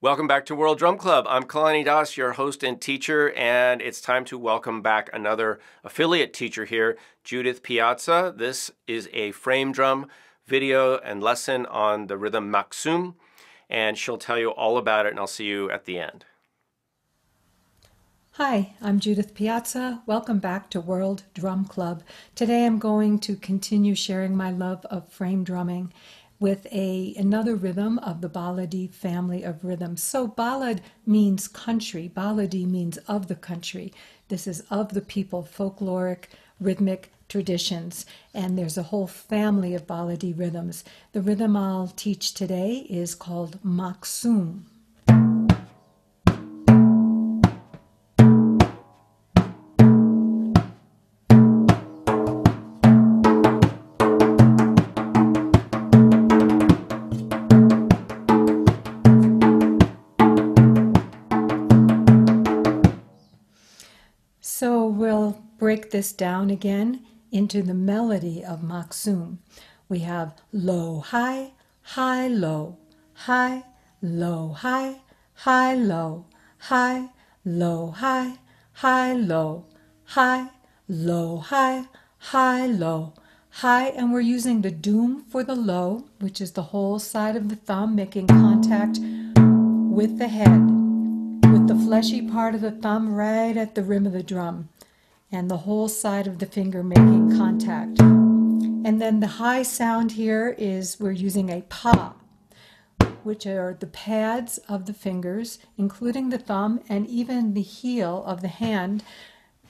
Welcome back to World Drum Club. I'm Kalani Das, your host and teacher, and it's time to welcome back another affiliate teacher here, Judith Piazza. This is a frame drum video and lesson on the rhythm Maqsuum, and she'll tell you all about it, and I'll see you at the end. Hi, I'm Judith Piazza. Welcome back to World Drum Club. Today I'm going to continue sharing my love of frame drumming with a another rhythm of the Baladi family of rhythms. So Balad means country, Baladi means of the country. This is of the people, folkloric, rhythmic traditions, and there's a whole family of Baladi rhythms. The rhythm I'll teach today is called Maqsuum. So we'll break this down again into the melody of Maqsuum. We have low, high, high, low, high, low, high, high, low, high, low, high, high, low, high, low, high, high, low, high, and we're using the doom for the low, which is the whole side of the thumb making contact with the head fleshy part of the thumb right at the rim of the drum and the whole side of the finger making contact. And then the high sound here is we're using a pa, which are the pads of the fingers, including the thumb and even the heel of the hand,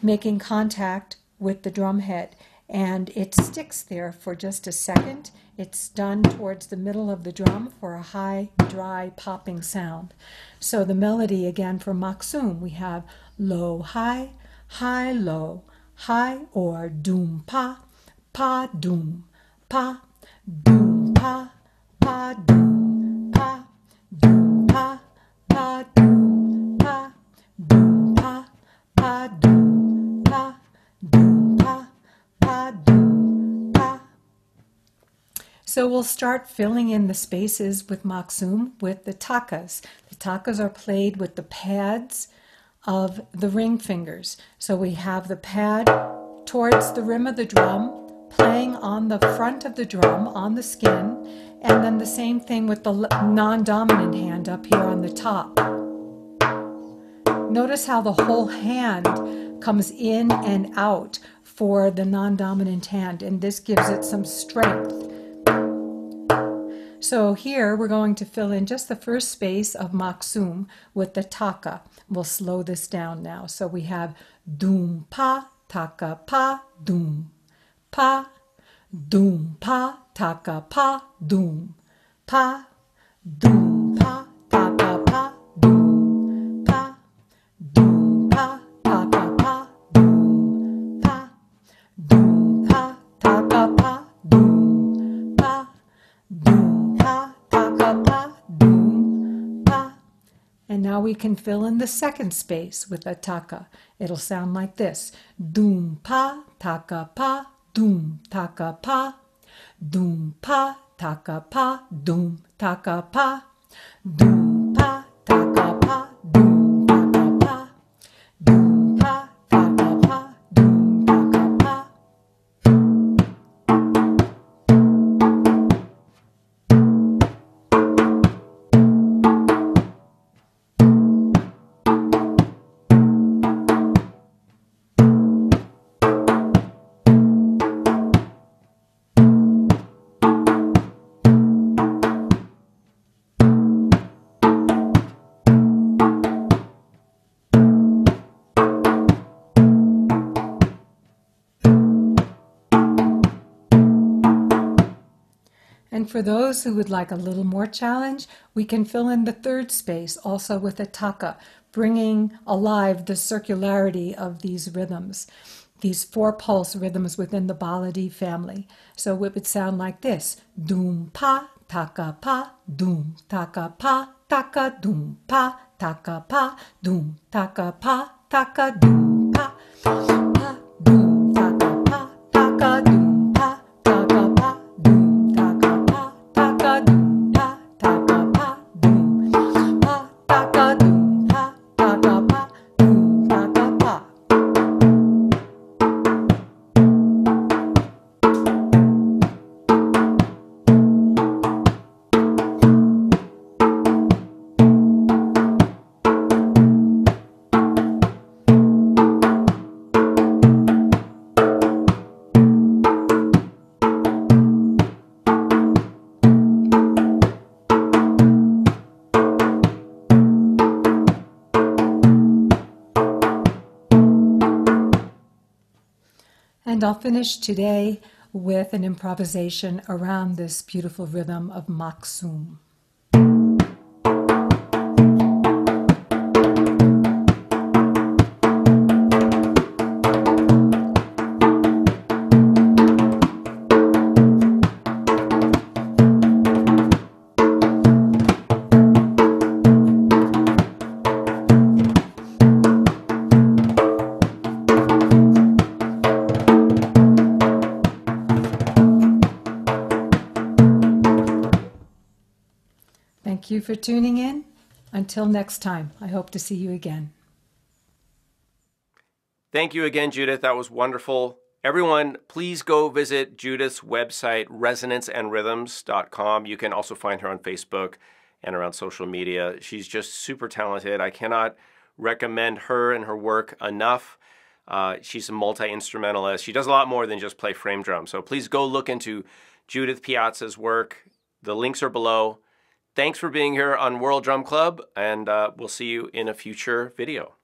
making contact with the drum head. And it sticks there for just a second. It's done towards the middle of the drum for a high, dry, popping sound. So the melody again for Maqsuum, we have low, high, high, low, high, or doom, pa, pa, doom, pa, doom, pa, pa, doom, So we'll start filling in the spaces with Maqsuum with the takas. The takas are played with the pads of the ring fingers. So we have the pad towards the rim of the drum, playing on the front of the drum, on the skin, and then the same thing with the non-dominant hand up here on the top. Notice how the whole hand comes in and out for the non-dominant hand, and this gives it some strength. So here we're going to fill in just the first space of maqsuum with the taka. We'll slow this down now. So we have doom pa, taka pa, doom, pa, doom pa, taka pa, doom, pa, doom now we can fill in the second space with a taka. It'll sound like this. Doom pa, taka pa, doom, taka pa. Doom pa, taka pa, doom, taka pa. Doom For those who would like a little more challenge, we can fill in the third space also with a taka, bringing alive the circularity of these rhythms, these four pulse rhythms within the Baladi family. So it would sound like this doom pa, taka pa, doom, taka pa, taka, doom pa, taka pa, doom, taka pa, taka, doom pa, And I'll finish today with an improvisation around this beautiful rhythm of Maqsuum. Thank you for tuning in. Until next time, I hope to see you again. Thank you again, Judith. That was wonderful. Everyone, please go visit Judith's website, resonanceandrhythms.com. You can also find her on Facebook and around social media. She's just super talented. I cannot recommend her and her work enough. Uh, she's a multi instrumentalist. She does a lot more than just play frame drum. So please go look into Judith Piazza's work. The links are below. Thanks for being here on World Drum Club, and uh, we'll see you in a future video.